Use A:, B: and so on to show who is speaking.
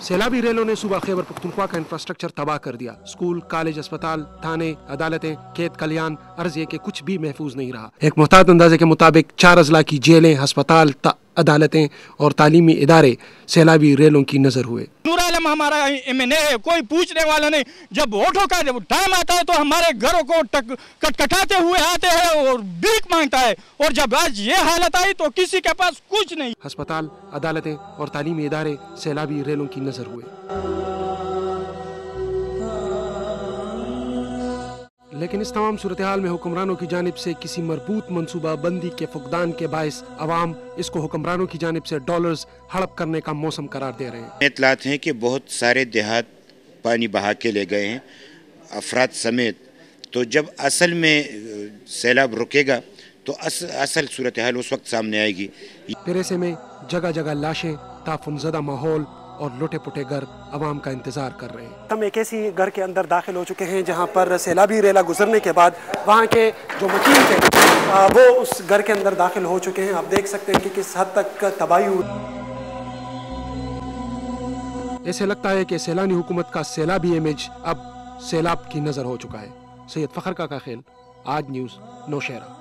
A: सैलाबी रेलों ने सुबह खैबर पख्तनख्वा का इंफ्रास्ट्रक्चर तबाह कर दिया। स्कूल कॉलेज अस्पताल, थाने, अदालतें, खेत कल्याण, अर्जे के कुछ भी महफूज नहीं रहा। एक मोहताद अंदाजे के मुताबिक चार अजला की जेलें, अस्पताल अदालतें और तालीमी इदारे सैलाबी रेलों की नज़र हुए।
B: नूरालम हमारा एम एन है कोई पूछने वाला नहीं। जब वोटों का जब टाइम आता है तो हमारे घरों को कटकटाते हुए आते हैं और भीख माँगता है। और जब आज ये हालत आई तो किसी के पास कुछ नहीं।
A: अस्पताल अदालतें और तालीमी इदारे सैलाबी रेलों की नज़र हुए। लेकिन इस तमाम सूरत हाल में हुक्मरानों की जानब से किसी मरबूत मनसूबा बंदी के फुकदान के बायस अवाम इसको हुक्मरानों की जानब से डॉलर्स हड़प करने का मौसम करार दे रहे हैं।
C: इतलात हैं कि बहुत सारे देहात पानी बहा के ले गए हैं अफराद समेत। तो जब असल में सैलाब रुकेगा तो अस, असल सूरत हाल उस वक्त सामने आएगी।
A: फिर ऐसे में जगह जगह लाशें ताफुनजदा माहौल और लुटे पुटे घर आवाम का इंतज़ार कर रहे हैं। हम एक ऐसी घर के अंदर दाखिल हो चुके हैं जहाँ पर सैलाबी रेला गुजरने के बाद वहाँ के जो मकीन थे वो उस घर के अंदर दाखिल हो चुके हैं। आप देख सकते हैं कि किस हद तक तबाही हुई। ऐसे लगता है कि सैलानी हुकूमत का सैलाबी इमेज अब सैलाब की नज़र हो चुका है। सैयद फ़खर का खेल आज न्यूज़ नौशहरा।